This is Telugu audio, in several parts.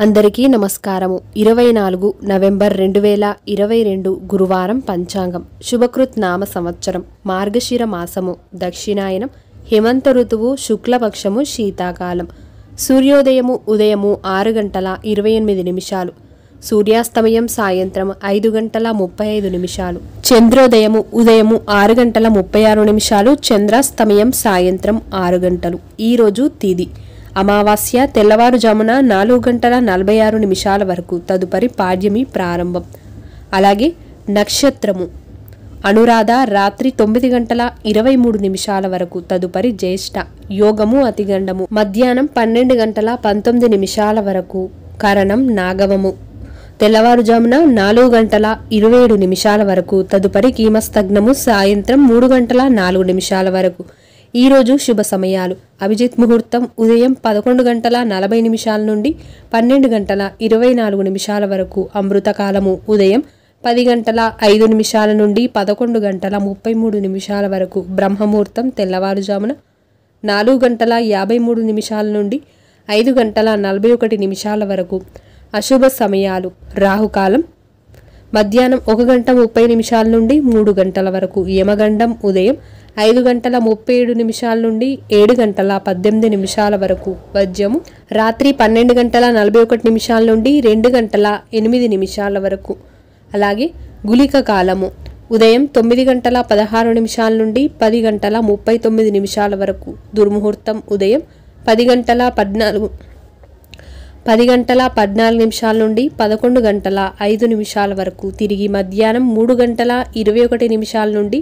అందరికీ నమస్కారము. ఇరవై నాలుగు నవంబర్ రెండు వేల ఇరవై రెండు గురువారం పంచాంగం. శుభకృత్ నామ సంవత్సరం. మార్గశిర మాసము దక్షిణాయనం హేమంత ఋతువు శుక్లపక్షము శీతాకాలం. సూర్యోదయము ఉదయము ఆరు గంటల ఇరవై ఎనిమిది నిమిషాలు. సూర్యాస్తమయం సాయంత్రం ఐదు గంటల ముప్పై ఐదు నిమిషాలు. చంద్రోదయము ఉదయము ఆరు గంటల ముప్పై ఆరు నిమిషాలు. చంద్రాస్తమయం సాయంత్రం ఆరు గంటలు. ఈరోజు తిది. అమావాస్య తెల్లవారుజామున నాలుగు గంటల నలభై ఆరు నిమిషాల వరకు తదుపరి పాడ్యమి ప్రారంభం. అలాగే నక్షత్రము. అనురాధ రాత్రి తొమ్మిది గంటల ఇరవై మూడు నిమిషాల వరకు తదుపరి జ్యేష్ఠ. యోగము అతిగండము మధ్యాహ్నం పన్నెండు గంటల పంతొమ్మిది నిమిషాల వరకు కరణం నాగవము. తెల్లవారుజామున నాలుగు గంటల ఇరవై ఏడు నిమిషాల వరకు తదుపరి కీమస్తగ్నము. సాయంత్రం మూడు గంటల నాలుగు నిమిషాల వరకు ఈరోజు శుభ సమయాలు. అభిజిత్ ముహూర్తం ఉదయం పదకొండు గంటల నలభై నిమిషాల నుండి పన్నెండు గంటల ఇరవై నాలుగు నిమిషాల వరకు అమృతకాలము ఉదయం పది గంటల ఐదు నిమిషాల నుండి పదకొండు గంటల ముప్పై మూడు నిమిషాల వరకు బ్రహ్మముహూర్తం తెల్లవారుజామున నాలుగు గంటల యాభై మూడు నిమిషాల నుండి ఐదు గంటల నలభై ఒకటి నిమిషాల వరకు అశుభ సమయాలు. రాహుకాలం మధ్యాహ్నం ఒక గంట ముప్పై నిమిషాల నుండి మూడు గంటల వరకు. యమగండం ఉదయం ఐదు గంటల ముప్పై ఏడు నిమిషాల నుండి ఏడు గంటల పద్దెనిమిది నిమిషాల వరకు. వజ్రము రాత్రి పన్నెండు గంటల నలభై ఒకటి నిమిషాల నుండి రెండు గంటల ఎనిమిది నిమిషాల వరకు. అలాగే గుళిక కాలము ఉదయం తొమ్మిది గంటల పదహారు నిమిషాల నుండి పది గంటల ముప్పై తొమ్మిది నిమిషాల వరకు. దుర్ముహూర్తం ఉదయం పది గంటల పద్నాలుగు పది గంటల పద్నాలుగు నిమిషాల నుండి పదకొండు గంటల ఐదు నిమిషాల వరకు తిరిగి మధ్యాహ్నం మూడు గంటల ఇరవై ఒకటి నిమిషాల నుండి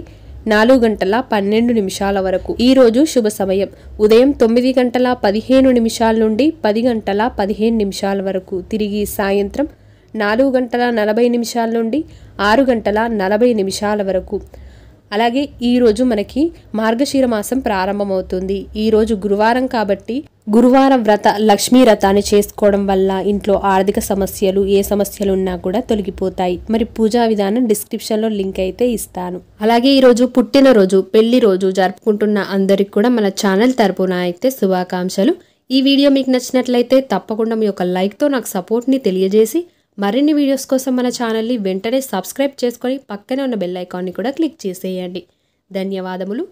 నాలుగు గంటల పన్నెండు నిమిషాల వరకు. ఈ రోజు శుభ సమయం. ఉదయం తొమ్మిది గంటల పదిహేను నిమిషాల నుండి పది గంటల పదిహేను నిమిషాల వరకు తిరిగి సాయంత్రం నాలుగు గంటల నలభై నిమిషాల నుండి ఆరు గంటల నలభై నిమిషాల వరకు. అలాగే ఈరోజు మనకి మార్గశీర మాసం ప్రారంభమవుతుంది. ఈరోజు గురువారం కాబట్టి గురువారం వ్రత లక్ష్మీ వ్రతాన్ని చేసుకోవడం వల్ల ఇంట్లో ఆర్థిక సమస్యలు ఏ సమస్యలు ఉన్నా కూడా తొలగిపోతాయి. మరి పూజా విధానం డిస్క్రిప్షన్లో లింక్ అయితే ఇస్తాను. అలాగే ఈరోజు పుట్టినరోజు పెళ్ళి రోజు జరుపుకుంటున్న అందరికి కూడా మన ఛానల్ తరపున అయితే శుభాకాంక్షలు. ఈ వీడియో మీకు నచ్చినట్లయితే తప్పకుండా మీ యొక్క లైక్తో నాకు సపోర్ట్ని తెలియజేసి మరిన్ని వీడియోస్ కోసం మన ఛానల్ని వెంటనే సబ్స్క్రైబ్ చేసుకొని పక్కనే ఉన్న బెల్ ఐకాన్ని కూడా క్లిక్ చేసేయండి. ధన్యవాదములు.